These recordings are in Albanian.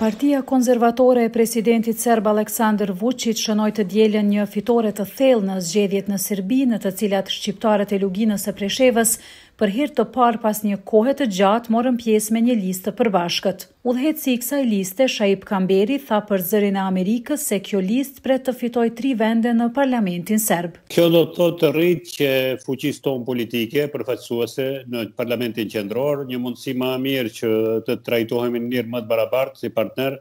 Partia konservatore e presidentit serb Aleksandër Vuçiç shënoi të dielën një fitore të thellë në zgjedhjet në Serbi, në të cilat shqiptarët e Luginës së Preshevës për herë të parë pas një kohe të gjatë morën pjesë me një listë të përbashkët. Udhëheqësi i kësaj liste, Shaip Kamberi, tha për Zërin e Amerikës se kjo listë, pret të fitojë tri vende në parlamentin serb. Kjo do të thotë të rritje e fuqisë tonë politike përfaqësuese në Parlamentin Qendror, një mundësi më e mirë që të trajtohemi në mënyrë më të barabartë si partnerë.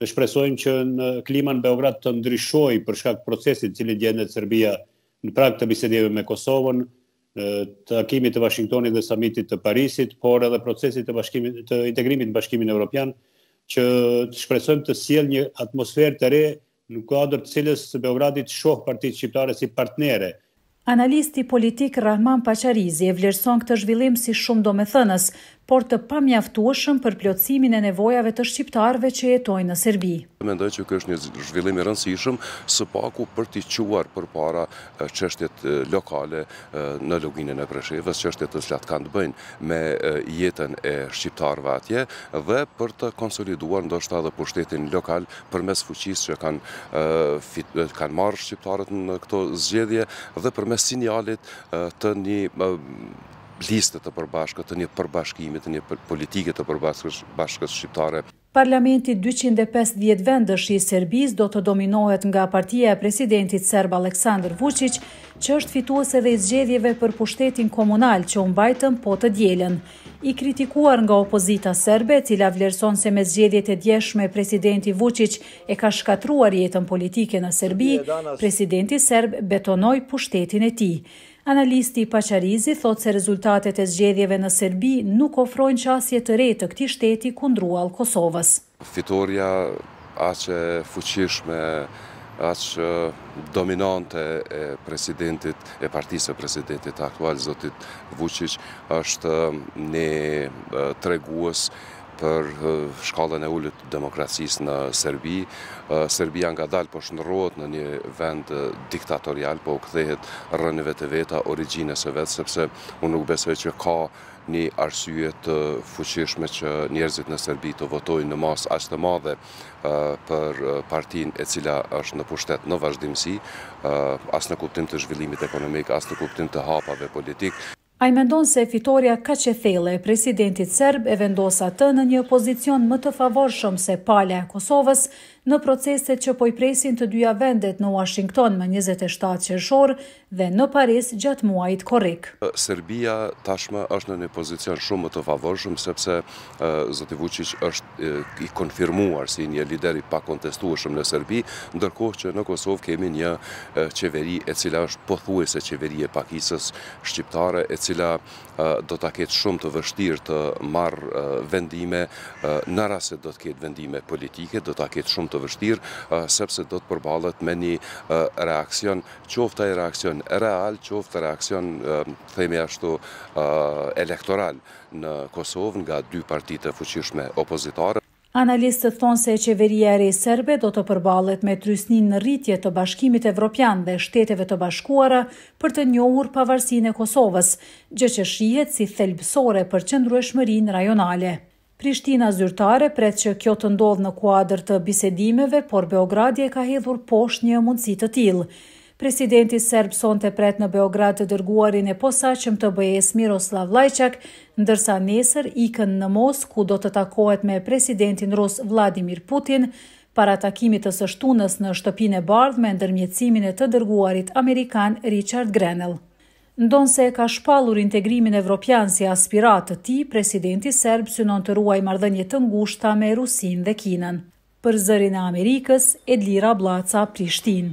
Ne shpresojmë që klima në Beograd të ndryshojë për shkak të procesit në të cilin gjendet Serbia në prag të bisedimeve me Kosovën, takimit të Washingtonit dhe samitit të Parisit, por edhe procesit të integrimit në Bashkimin Evropian, që shpresojmë të sjellë një atmosferë të re në kuadër të së cilës Beogradi të shohë partitë shqiptare si partnere. Analisti politik Rrahman Paçarizi e vlerëson këtë zhvillim si shumë domethënës, por të pamjaftueshëm për plotësimin e nevojave të shqiptarëve që jetojnë në Serbi. Mendoj që ky është një zhvillim i rëndësishëm, së paku për t'i çuar përpara çështjet lokale në Luginën e Preshevës, çështje të cilat kanë të bëjnë me jetën e shqiptarëve atje dhe për të konsoliduar ndoshta edhe pushtetin lokal përmes fuqisë që kanë marrë shqiptarët në këto zgjedhje dhe përmes sinjalit të një liste të përbashkët, të një përbashkimi, të një politike të përbashkët shqiptare. Parlamenti dyqind e pesëdhjetë vendësh i Serbisë do të dominohet nga partia e presidentit serb Aleksandër Vuçiç, që është fituese edhe e zgjedhjeve për pushtetin komunal që u mbajtën po të dielën. I kritikuar nga opozita serbe, e cila vlerëson se me zgjedhjet e djeshme presidenti Vuçiç e ka shkatërruar jetën politike në Serbi, presidenti serb betonoi pushtetin e tij. Analisti Paçarizi thotë se rezultatet e zgjedhjeve në Serbi nuk ofrojnë qasje të re të këtij shteti kundruall Kosovës. Fitorja aq e fuqishme, aq dominante e presidentit, e partisë së presidentit aktual, zotit Vuçiç, është një tregues për shkallën e ulët të demokracisë në Serbi. Serbia ngadalë po shndërrohet në një vend diktatorial, po u kthehet rrënjëve të veta, origjinës së vet, sepse unë nuk besoj që ka një arsye të fuqishme që njerëzit në Serbi të votojnë në masë aq të madhe për partinë e cila është në pushtet në vazhdimësi, as në kuptim të zhvillimit ekonomik, as në kuptim të hapave politikë. Ai mendon se fitorja kaq e thellë e presidentit serb e vendos atë në një pozicion më të favorshëm se pala e Kosovës në proceset që po i presin të dyja vendet në Uashington më njëzet e shtatë qershor dhe në Paris gjatë muajit korrik. Serbia tashmë është në një pozicion shumë më të favorshëm sepse zoti Vuçiç është i konfirmuar si një lider i pakontestueshëm në Serbi, ndërkohë që në Kosovë kemi një qeveri e cila është pothuajse qeveri e pakicës shqiptare e cila do ta ketë shumë të vështirë të marrë vendime, në rast se do të ketë vendime politike, do ta ketë shumë të vështirë sepse do të përballet me një reaksion, qoftë ai reaksion real, qoftë reaksion, themi ashtu, elektoral në Kosovë nga dy parti të fuqishme opozitare. Analistët thonë se qeveria e re serbe do të përballet me trysninë në rritje të Bashkimit Evropian dhe Shteteve të Bashkuara për të njohur pavarësinë e Kosovës, gjë që shihet si thelbësore për qëndrueshmërinë rajonale. Prishtina zyrtare pret që kjo të ndodhë në kuadër të bisedimeve, por Beogradi e ka hedhur poshtë një mundësi të tillë. Presidenti serb sonte pret në Beograd të dërguarin e posaçëm të BE-së Miroslav Lajçak, ndërsa nesër ikën në Moskë ku do të takohet me presidentin rus Vladimir Putin, para takimit të së shtunës në Shtëpinë e Bardhë me ndërmjetësimin e të dërguarit amerikan Richard Grenell. Ndonëse e ka shpallur integrimin evropian si aspiratë të tij, presidenti serb synon të ruajë marrëdhënie të ngushta me Rusinë dhe Kinën. Për Zërin e Amerikës, Edlira Bllaca, Prishtinë.